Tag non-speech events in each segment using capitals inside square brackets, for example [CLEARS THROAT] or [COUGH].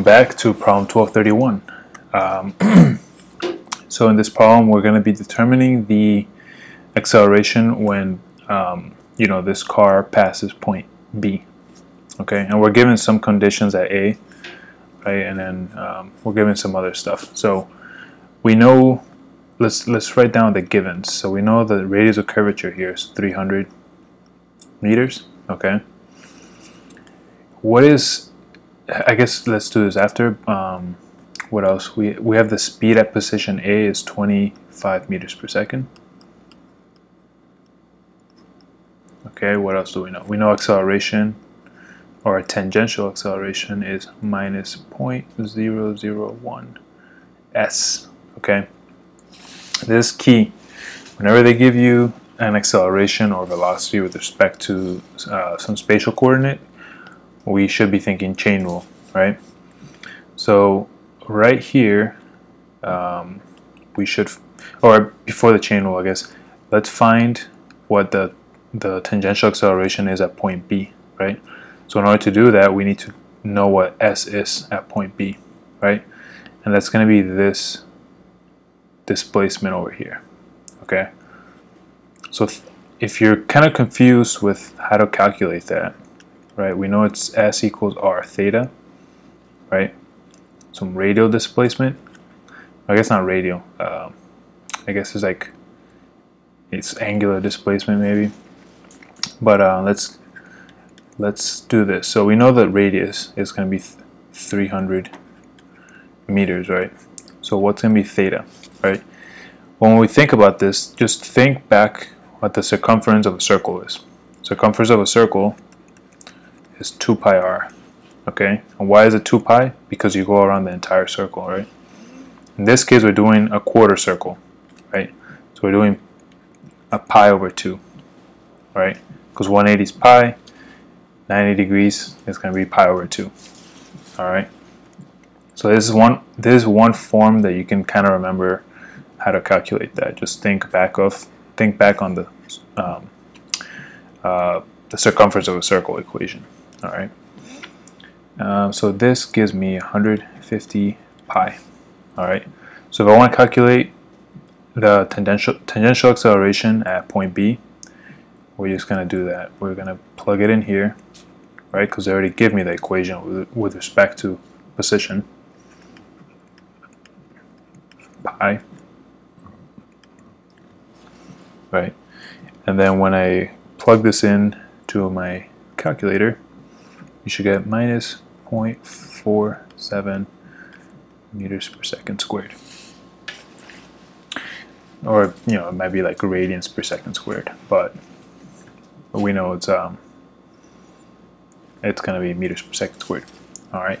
Welcome back to problem 1231. Um, [CLEARS THROAT] so in this problem we're going to be determining the acceleration when um, you know this car passes point B. Okay, and we're given some conditions at A, right, and then um, we're given some other stuff. So we know let's let's write down the givens. So we know the radius of curvature here is 300 meters. Okay. What is I guess let's do this after. Um, what else? We we have the speed at position A is 25 meters per second. Okay, what else do we know? We know acceleration or tangential acceleration is minus 0.001 s. Okay, this is key. Whenever they give you an acceleration or velocity with respect to uh, some spatial coordinate, we should be thinking chain rule, right? So right here, um, we should, or before the chain rule, I guess, let's find what the, the tangential acceleration is at point B, right? So in order to do that, we need to know what S is at point B, right? And that's going to be this displacement over here, okay? So if you're kind of confused with how to calculate that, right? We know it's S equals R theta, right? Some radial displacement. I guess not radial. Um, I guess it's like it's angular displacement maybe. But uh, let's let's do this. So we know that radius is going to be 300 meters, right? So what's going to be theta, right? When we think about this, just think back what the circumference of a circle is. Circumference of a circle is 2 pi r. Okay, and why is it 2 pi? Because you go around the entire circle, right? In this case, we're doing a quarter circle, right? So we're doing a pi over 2, right? Because 180 is pi, 90 degrees is going to be pi over 2, all right? So this is one this is one form that you can kind of remember how to calculate that. Just think back of think back on the um, uh, the circumference of a circle equation all right. Um, so this gives me 150 pi. All right. So if I want to calculate the tangential tangential acceleration at point B we're just gonna do that. We're gonna plug it in here right? Because they already give me the equation with, with respect to position. Pi. Right. And then when I plug this in to my calculator you should get minus 0.47 meters per second squared. Or, you know, it might be like radians per second squared, but we know it's um it's gonna be meters per second squared. Alright.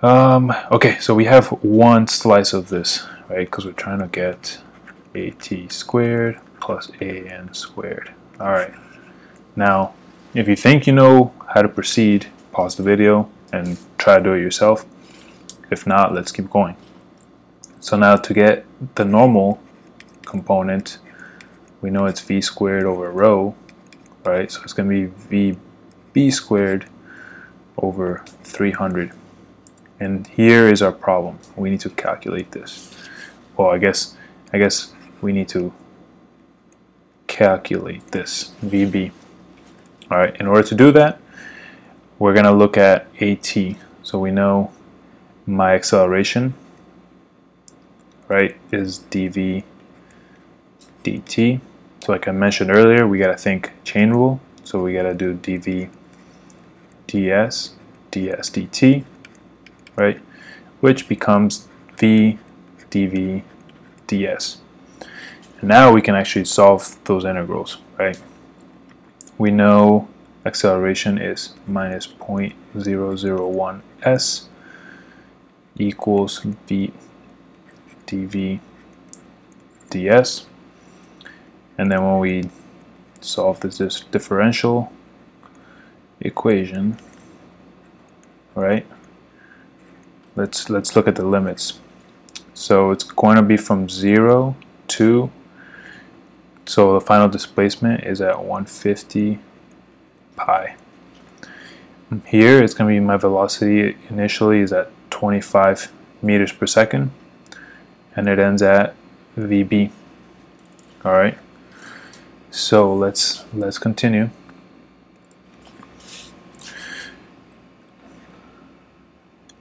Um, okay, so we have one slice of this, right? Because we're trying to get at squared plus an squared. Alright. Now if you think you know how to proceed, pause the video and try to do it yourself. If not, let's keep going. So now to get the normal component, we know it's v squared over rho, right? So it's going to be vb squared over 300. And here is our problem. We need to calculate this. Well, I guess I guess we need to calculate this vb. All right, in order to do that, we're going to look at AT. So we know my acceleration, right, is dv dt. So like I mentioned earlier, we got to think chain rule. So we got to do dv ds, ds dt, right, which becomes v dv ds. And now we can actually solve those integrals, right? We know acceleration is minus 0.001 s equals v dv ds. And then when we solve this, this differential equation right let's let's look at the limits. So it's going to be from 0 to so the final displacement is at 150 pi. here it's going to be my velocity initially is at 25 meters per second and it ends at VB all right. So let's let's continue.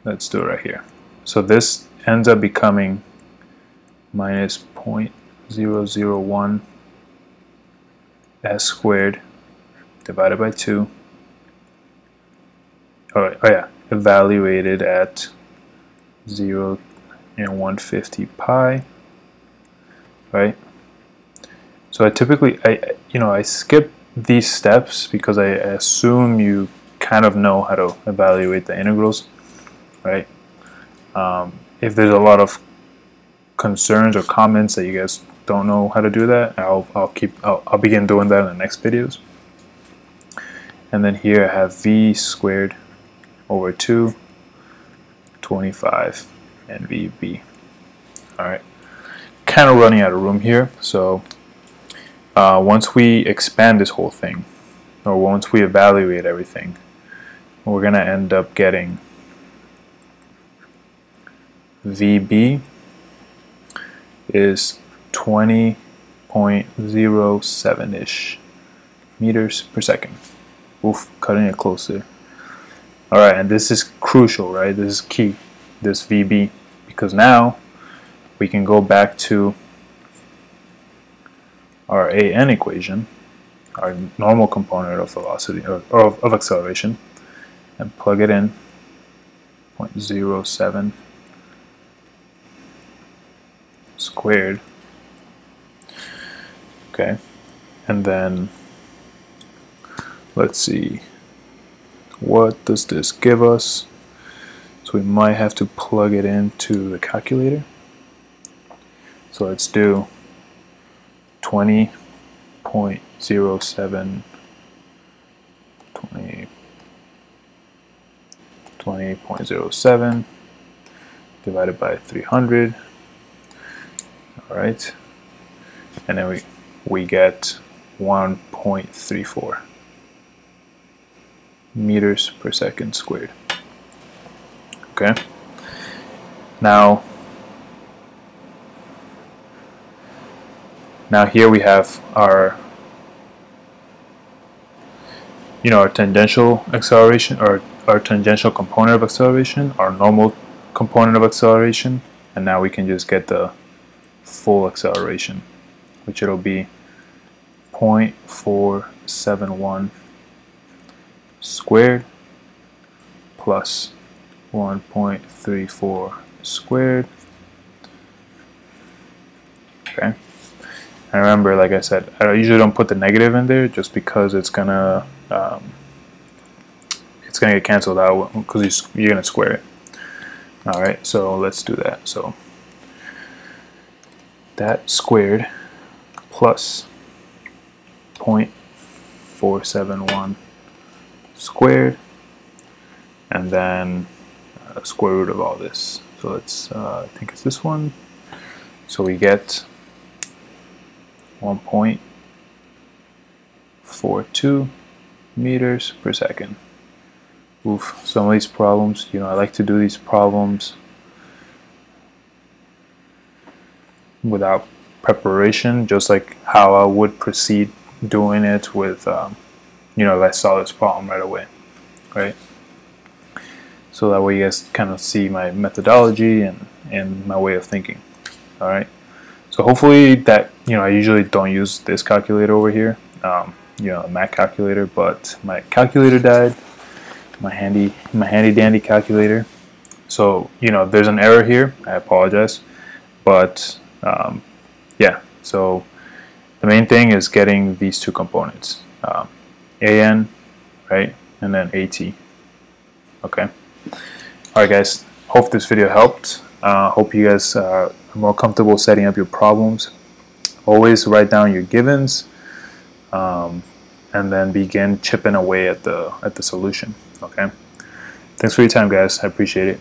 Let's do it right here. So this ends up becoming minus 0.001 s squared divided by 2 oh, oh yeah evaluated at 0 and 150 pi right? So I typically I you know I skip these steps because I assume you kind of know how to evaluate the integrals right? Um, if there's a lot of concerns or comments that you guys don't know how to do that I'll, I'll keep I'll, I'll begin doing that in the next videos. And then here I have v squared over 2 25 and VB alright. Kind of running out of room here so uh, once we expand this whole thing or once we evaluate everything we're gonna end up getting VB is 20.07-ish meters per second. Oof, cutting it closer. Alright, and this is crucial, right? This is key, this VB, because now we can go back to our AN equation, our normal component of velocity, or, or of, of acceleration, and plug it in, 0.07 squared. Okay, and then let's see, what does this give us? So we might have to plug it into the calculator. So let's do 20.07 20 20.07 divided by 300 all right and then we we get 1.34 meters per second squared. Okay? Now now here we have our you know our tangential acceleration or our tangential component of acceleration our normal component of acceleration and now we can just get the full acceleration, which it'll be 0.471 squared plus 1.34 squared. Okay. And remember, like I said, I usually don't put the negative in there just because it's gonna um, it's gonna get canceled out because you're gonna square it. All right, so let's do that. So that squared plus 0.471 squared and then uh, square root of all this. So let's, uh, I think it's this one. So we get 1.42 meters per second. Oof, some of these problems, you know, I like to do these problems without preparation, just like how I would proceed doing it with, um, you know, I saw this problem right away, right? So that way you guys kind of see my methodology and, and my way of thinking, all right? So hopefully that, you know, I usually don't use this calculator over here, um, you know, a Mac calculator, but my calculator died, my handy, my handy dandy calculator. So, you know, there's an error here, I apologize, but um, yeah, so the main thing is getting these two components, um, AN, right, and then AT, okay? Alright guys, hope this video helped. Uh, hope you guys are more comfortable setting up your problems. Always write down your givens um, and then begin chipping away at the, at the solution, okay? Thanks for your time guys, I appreciate it.